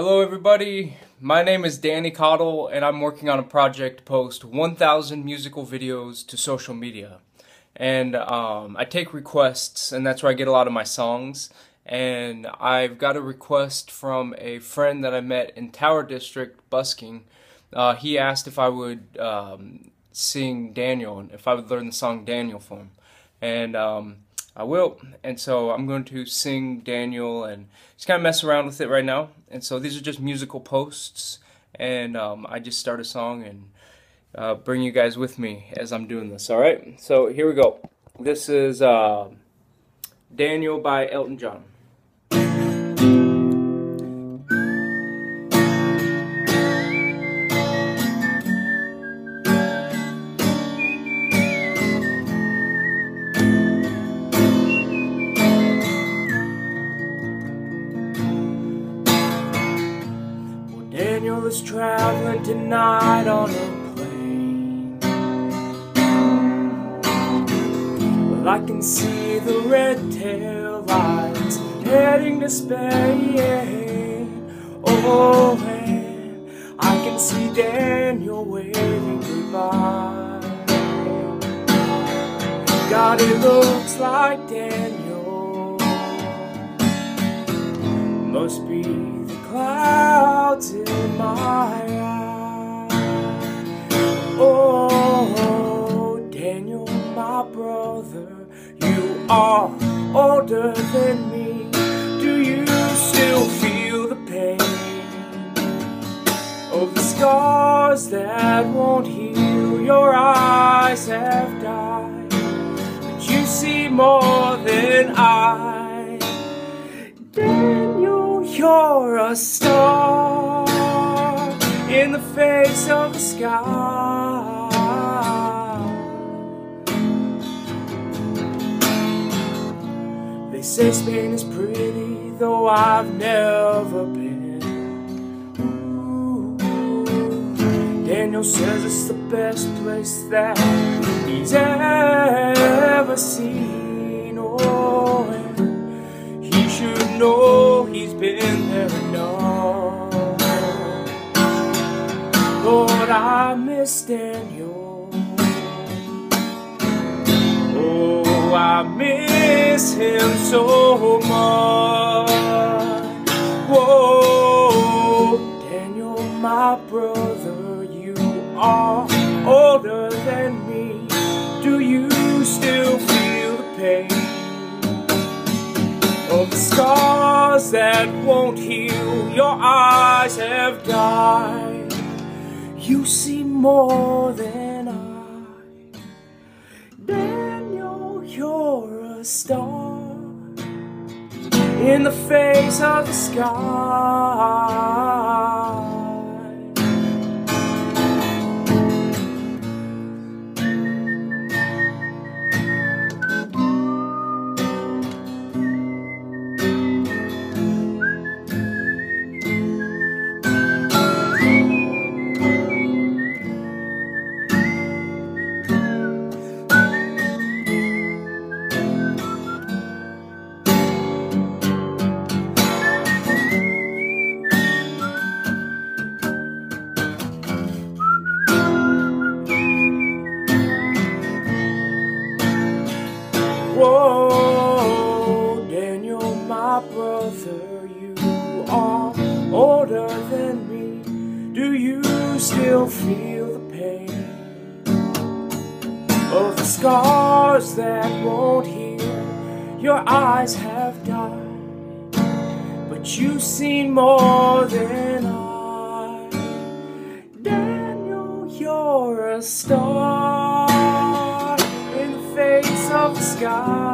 Hello, everybody. My name is Danny Caudle, and I'm working on a project to post 1,000 musical videos to social media. And um, I take requests, and that's where I get a lot of my songs. And I've got a request from a friend that I met in Tower District busking. Uh, he asked if I would um, sing Daniel, if I would learn the song Daniel for him. And um, I will. And so I'm going to sing Daniel and just kind of mess around with it right now. And so these are just musical posts. And um, I just start a song and uh, bring you guys with me as I'm doing this. All right. So here we go. This is uh, Daniel by Elton John. Daniel is traveling tonight on a plane. Well, I can see the red tail lights heading to Spain. Oh, and I can see Daniel waving goodbye. God, it looks like Daniel must be the clouds eyes. Oh, Daniel, my brother, you are older than me. Do you still feel the pain of the scars that won't heal? Your eyes have died, but you see more than I. Daniel, you're a star in the face of the sky. They say Spain is pretty, though I've never been. Daniel says it's the best place that he's ever seen. Oh, he should know he's been Daniel. Oh, I miss him so much. Whoa, Daniel, my brother, you are older than me. Do you still feel the pain of the scars that won't heal? Your eyes have died. You see more than I. Daniel, you're a star in the face of the sky. Whoa, Daniel, my brother, you are older than me. Do you still feel the pain of the scars that won't heal? Your eyes have died, but you've seen more than I. Daniel, you're a star in the face of the sky.